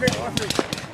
Okay,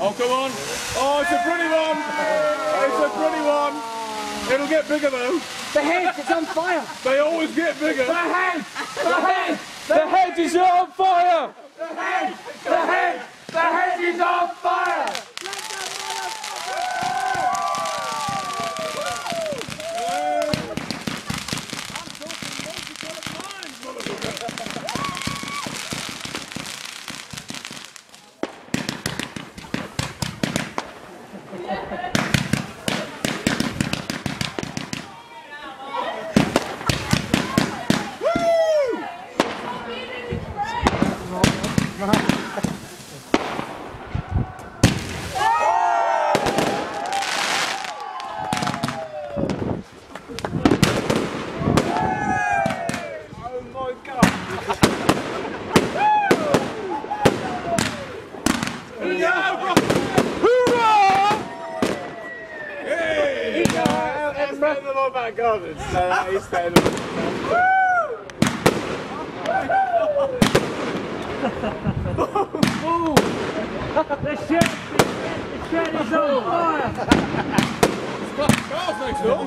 Oh, come on. Oh, it's a pretty one. It's a pretty one. It'll get bigger, though. The head, it's on fire. They always get bigger. The head. The Let's spend them all back gardens. So he's spending them. The shed. The shed is on fire. Carl's next door.